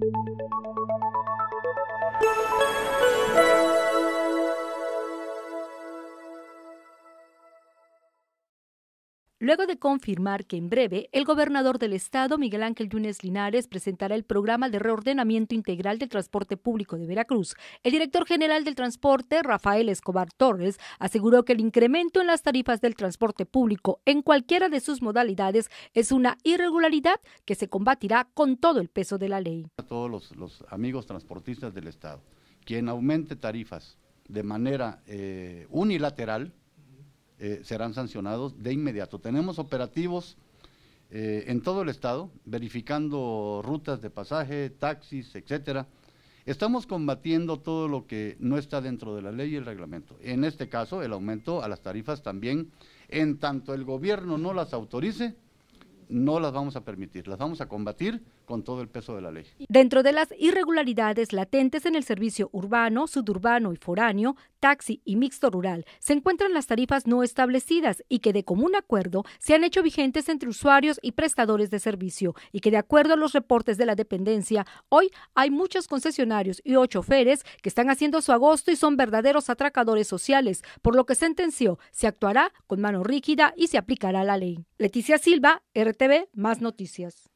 Thank you. Luego de confirmar que en breve el gobernador del estado, Miguel Ángel Yunes Linares, presentará el programa de reordenamiento integral del transporte público de Veracruz. El director general del transporte, Rafael Escobar Torres, aseguró que el incremento en las tarifas del transporte público en cualquiera de sus modalidades es una irregularidad que se combatirá con todo el peso de la ley. A todos los, amigos transportistas del estado, quien aumente tarifas de manera eh, unilateral, eh, serán sancionados de inmediato. Tenemos operativos eh, en todo el estado, verificando rutas de pasaje, taxis, etcétera. Estamos combatiendo todo lo que no está dentro de la ley y el reglamento. En este caso, el aumento a las tarifas también, en tanto el gobierno no las autorice, no las vamos a permitir, las vamos a combatir con todo el peso de la ley. Dentro de las irregularidades latentes en el servicio urbano, suburbano y foráneo, taxi y mixto rural, se encuentran las tarifas no establecidas y que de común acuerdo se han hecho vigentes entre usuarios y prestadores de servicio y que de acuerdo a los reportes de la dependencia, hoy hay muchos concesionarios y ocho choferes que están haciendo su agosto y son verdaderos atracadores sociales, por lo que sentenció se actuará con mano rígida y se aplicará la ley. Leticia Silva, RTV, más noticias.